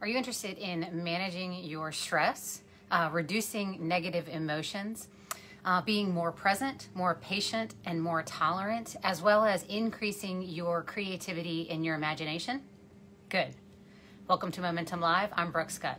Are you interested in managing your stress, uh, reducing negative emotions, uh, being more present, more patient, and more tolerant, as well as increasing your creativity and your imagination? Good. Welcome to Momentum Live. I'm Brooke Scutt.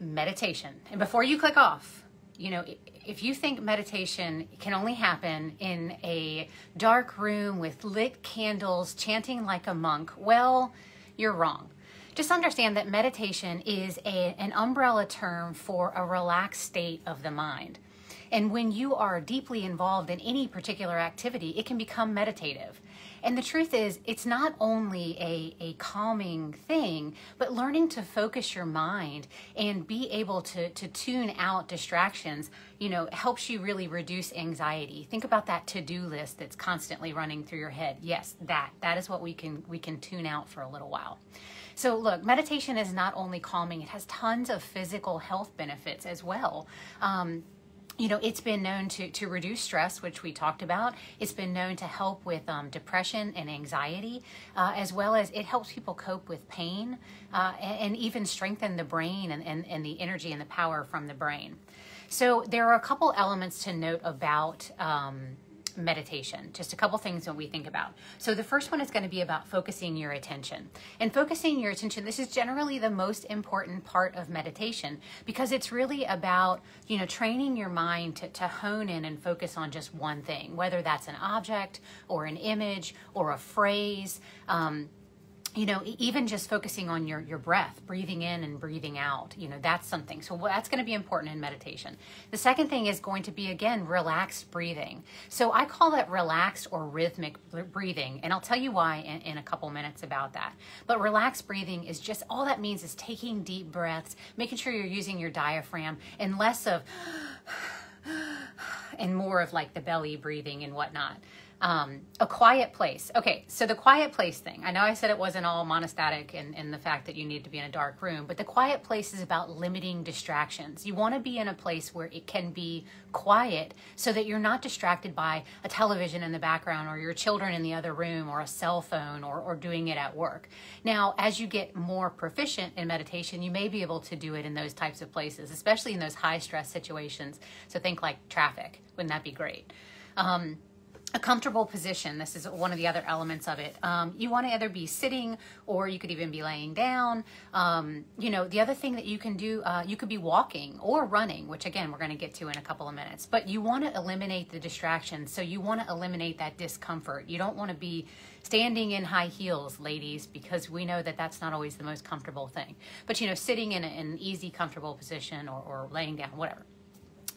Meditation. And before you click off, you know, if you think meditation can only happen in a dark room with lit candles, chanting like a monk, well, you're wrong just understand that meditation is a, an umbrella term for a relaxed state of the mind. And when you are deeply involved in any particular activity, it can become meditative. And the truth is, it's not only a, a calming thing, but learning to focus your mind and be able to, to tune out distractions, you know, helps you really reduce anxiety. Think about that to-do list that's constantly running through your head. Yes, that. That is what we can we can tune out for a little while. So, look, meditation is not only calming, it has tons of physical health benefits as well. Um, you know, it's been known to, to reduce stress, which we talked about. It's been known to help with um, depression and anxiety, uh, as well as it helps people cope with pain uh, and, and, even strengthen the brain and, and, and the energy and the power from the brain. So, there are a couple elements to note about. Um, meditation. Just a couple things that we think about. So the first one is going to be about focusing your attention. And focusing your attention, this is generally the most important part of meditation because it's really about, you know, training your mind to, to hone in and focus on just one thing, whether that's an object or an image or a phrase. Um, you know even just focusing on your your breath breathing in and breathing out you know that's something. So that's going to be important in meditation. The second thing is going to be again relaxed breathing. So i call that relaxed or rhythmic breathing and i'll tell you why in, in a couple minutes about that. But relaxed breathing is just all that means is taking deep breaths making sure you're using your diaphragm and less of and more of like the belly breathing and whatnot um, a quiet place. Okay, so the quiet place thing. I know I said it wasn't all monostatic in, in the fact that you need to be in a dark room, but the quiet place is about limiting distractions. You want to be in a place where it can be quiet so that you're not distracted by a television in the background or your children in the other room or a cell phone or, or doing it at work. Now, as you get more proficient in meditation, you may be able to do it in those types of places, especially in those high stress situations. So think like traffic. Wouldn't that be great? Um, a comfortable position. This is one of the other elements of it. Um, you want to either be sitting or you could even be laying down. Um, you know, the other thing that you can do, uh, you could be walking or running, which again, we're going to get to in a couple of minutes. But you want to eliminate the distractions. So you want to eliminate that discomfort. You don't want to be standing in high heels, ladies, because we know that that's not always the most comfortable thing. But, you know, sitting in, an easy, comfortable position or, or laying down, whatever.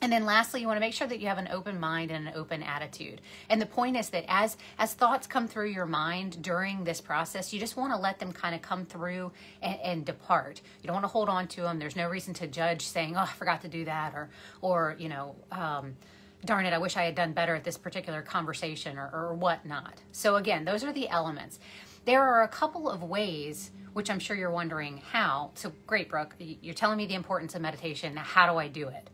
And then lastly, you want to make sure that you have an open mind and an open attitude. And the point is that as as thoughts come through your mind during this process, you just want to let them kind of come through and, and depart. You don't want to hold on to them. There's no reason to judge saying, "Oh, I forgot to do that," or or you know. Um, darn it, I wish I had done better at this particular conversation or, or whatnot. So, again, those are the elements. There are a couple of ways, which I'm sure you're wondering how. So, great, Brooke, you're telling me the importance of meditation. How do I do it?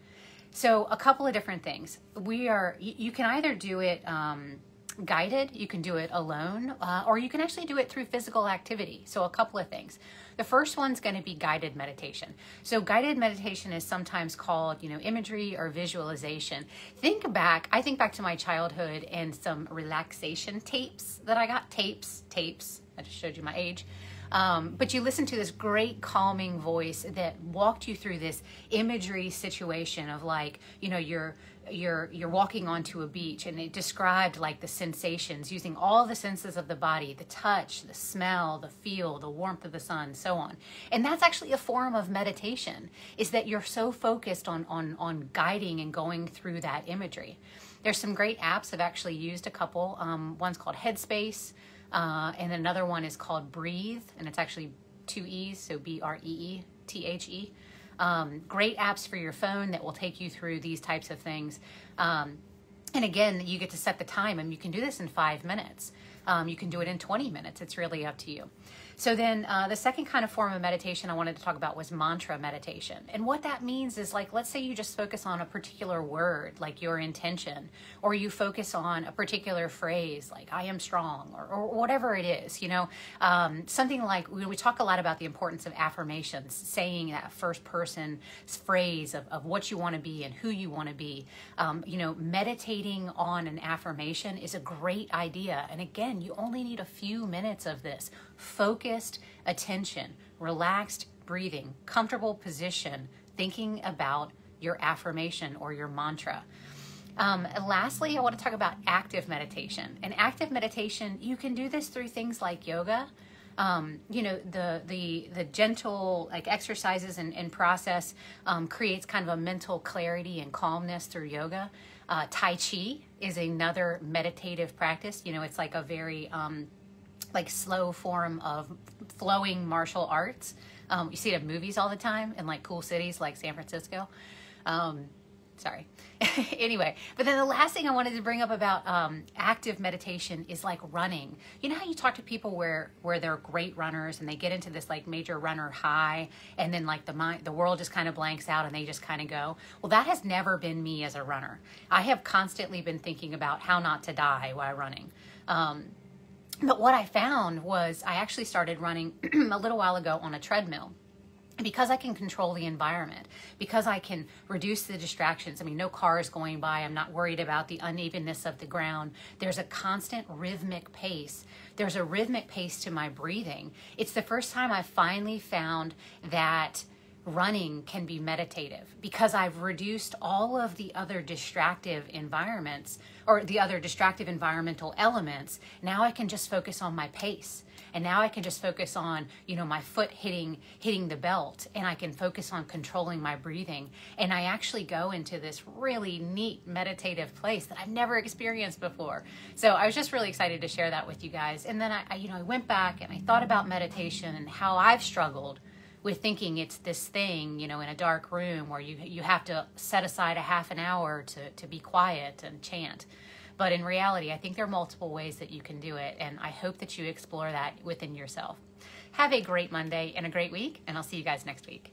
So a couple of different things. We are, you can either do it um, guided, you can do it alone, uh, or you can actually do it through physical activity. So a couple of things. The first one's going to be guided meditation. So guided meditation is sometimes called, you know, imagery or visualization. Think back, I think back to my childhood and some relaxation tapes that I got, tapes, tapes, I just showed you my age. Um, but you listen to this great calming voice that walked you through this imagery situation of like, you know, you're you're you're walking onto a beach and it described like the sensations using all the senses of the body the touch the smell the feel the warmth of the sun so on. And that's actually a form of meditation is that you're so focused on on on guiding and going through that imagery. There's some great apps i've actually used a couple. Um, one's called headspace uh, and another one is called Breethe, and it's actually two E's, so B R E E T H E. Um, great apps for your phone that will take you through these types of things. Um, and again, you get to set the time, and you can do this in five minutes. Um, you can do it in 20 minutes. It's really up to you. So then uh, the second kind of form of meditation I wanted to talk about was mantra meditation. And what that means is like, let's say you just focus on a particular word, like your intention, or you focus on a particular phrase, like I am strong, or, or whatever it is, you know, um, something like we, we talk a lot about the importance of affirmations, saying that first person phrase of, of what you want to be and who you want to be. Um, you know, meditating on an affirmation is a great idea. And again, you only need a few minutes of this focused attention, relaxed breathing, comfortable position, thinking about your affirmation or your mantra. Um, lastly, I want to talk about active meditation. And active meditation, you can do this through things like yoga. Um, you know, the the the gentle like exercises and, and process um, creates kind of a mental clarity and calmness through yoga. Uh, tai Chi is another meditative practice. You know, it's like a very um, like slow form of flowing martial arts. Um, you see it in movies all the time in like cool cities like San Francisco. Um, sorry. anyway, but then the last thing I wanted to bring up about um, active meditation is like running. You know how you talk to people where where they're great runners and they get into this like major runner high, and then like the mind, the world just kind of blanks out and they just kind of go. Well, that has never been me as a runner. I have constantly been thinking about how not to die while running. Um, but what I found was I actually started running a little while ago on a treadmill because I can control the environment, because I can reduce the distractions. I mean, no cars going by. I'm not worried about the unevenness of the ground. There's a constant rhythmic pace. There's a rhythmic pace to my breathing. It's the first time I finally found that running can be meditative because I've reduced all of the other distractive environments or the other distractive environmental elements. Now I can just focus on my pace. And now I can just focus on, you know, my foot hitting hitting the belt and I can focus on controlling my breathing. And I actually go into this really neat meditative place that I've never experienced before. So I was just really excited to share that with you guys. And then I, I you know, I went back and I thought about meditation and how I've struggled with thinking it's this thing, you know, in a dark room where you you have to set aside a half an hour to to be quiet and chant. But in reality, I think there are multiple ways that you can do it, and I hope that you explore that within yourself. Have a great Monday and a great week, and I'll see you guys next week.